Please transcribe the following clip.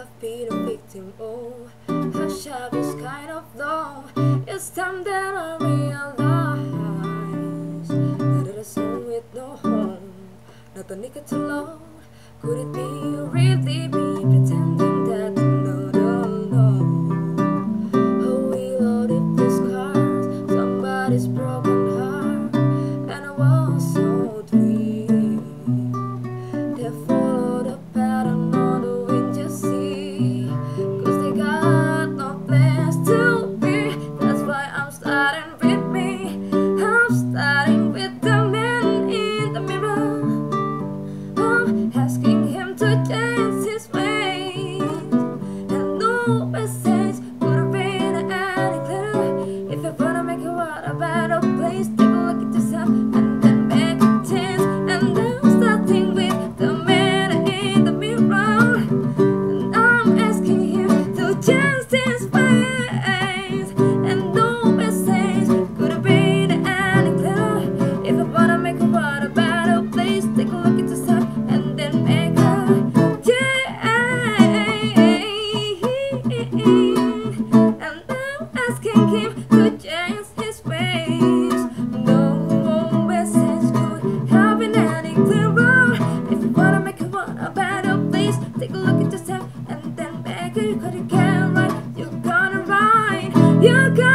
have been a victim, oh Hush up this kind of low. It's time that I realize That it is home with no home. Not a nigga to love Could it be really be What a better place. Take a look at yourself and then make a change. And I'm asking him to change his ways. No more message could have been any clearer. If you wanna make it one a better place, take a look at yourself and then make it. You gotta get right. You gotta ride. you're gonna.